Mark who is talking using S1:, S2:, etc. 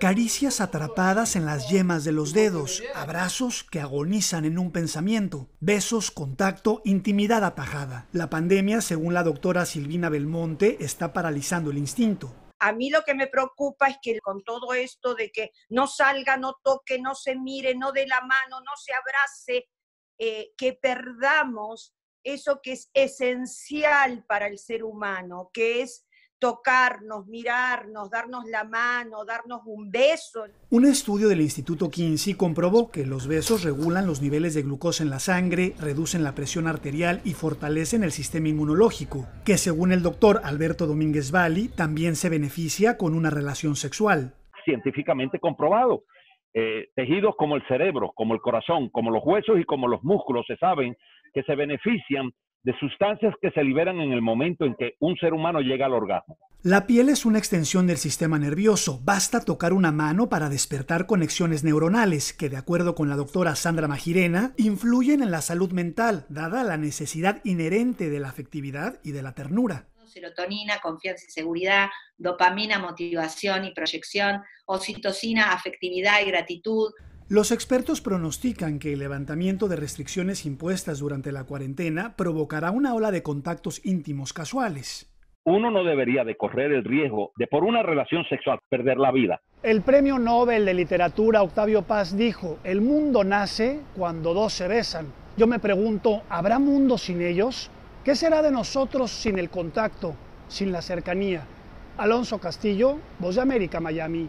S1: Caricias atrapadas en las yemas de los dedos, abrazos que agonizan en un pensamiento, besos, contacto, intimidad atajada. La pandemia, según la doctora Silvina Belmonte, está paralizando el instinto.
S2: A mí lo que me preocupa es que con todo esto de que no salga, no toque, no se mire, no dé la mano, no se abrace, eh, que perdamos eso que es esencial para el ser humano, que es tocarnos, mirarnos, darnos la mano, darnos un beso.
S1: Un estudio del Instituto Kinsey comprobó que los besos regulan los niveles de glucosa en la sangre, reducen la presión arterial y fortalecen el sistema inmunológico, que según el doctor Alberto Domínguez Valli también se beneficia con una relación sexual.
S3: Científicamente comprobado. Eh, tejidos como el cerebro, como el corazón, como los huesos y como los músculos se saben que se benefician de sustancias que se liberan en el momento en que un ser humano llega al orgasmo.
S1: La piel es una extensión del sistema nervioso. Basta tocar una mano para despertar conexiones neuronales que, de acuerdo con la doctora Sandra Magirena, influyen en la salud mental, dada la necesidad inherente de la afectividad y de la ternura
S4: serotonina, confianza y seguridad, dopamina, motivación y proyección, oxitocina, afectividad y gratitud,
S1: los expertos pronostican que el levantamiento de restricciones impuestas durante la cuarentena provocará una ola de contactos íntimos casuales.
S3: Uno no debería de correr el riesgo de por una relación sexual perder la vida.
S1: El premio Nobel de Literatura Octavio Paz dijo, el mundo nace cuando dos se besan. Yo me pregunto, ¿habrá mundo sin ellos? ¿Qué será de nosotros sin el contacto, sin la cercanía? Alonso Castillo, Voz de América, Miami.